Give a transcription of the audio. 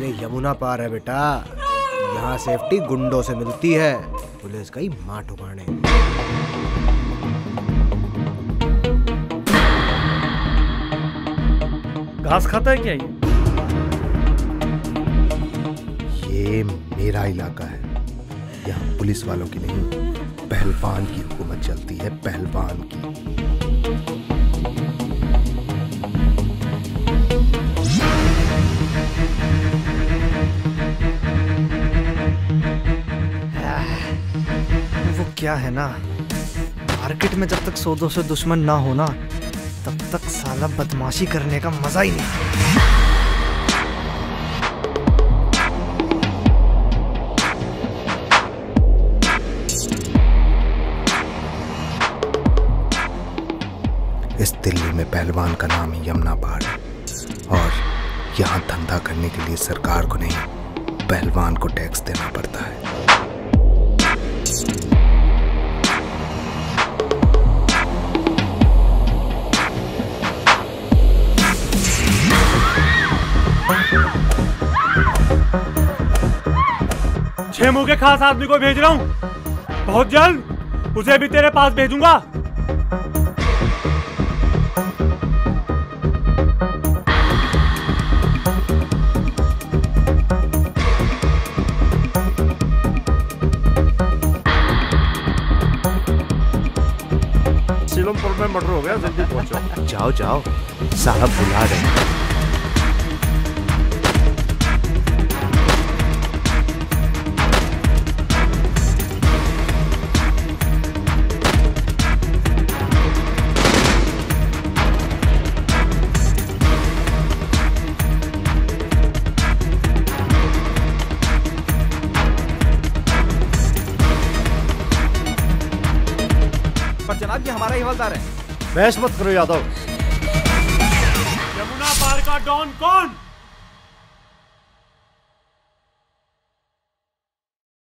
ये यमुना पार है बेटा। यहाँ सेफ्टी गुंडों से मिलती है। पुलिस का ही माँ ठुकाने। घास खाता है क्या ये? ये मेरा इलाका है। यहाँ पुलिस वालों की नहीं पहलवान की हुकूमत चलती है पहलवान की। क्या है ना? मार्केट में जब तक सौ दो सौ दुश्मन ना हो ना, तब तक साला बदमाशी करने का मज़ा ही नहीं। इस दिल्ली में पहलवान का नाम ही यमुना पहाड़ है और यहाँ धंधा करने के लिए सरकार को नहीं, पहलवान को टैक्स देना पड़ता है। छह मुँह के खास आदमी को भेज रहा हूँ। बहुत जल्द उसे भी तेरे पास भेजूँगा। सीलमपुर में मर्डर हो गया जल्दी पहुंचो। जाओ जाओ। साहब बुला रहे हैं। पर जनाब ये हमारा ही हवलदार है। बहस मत करो यादव। यमुना पार का डॉन कौन?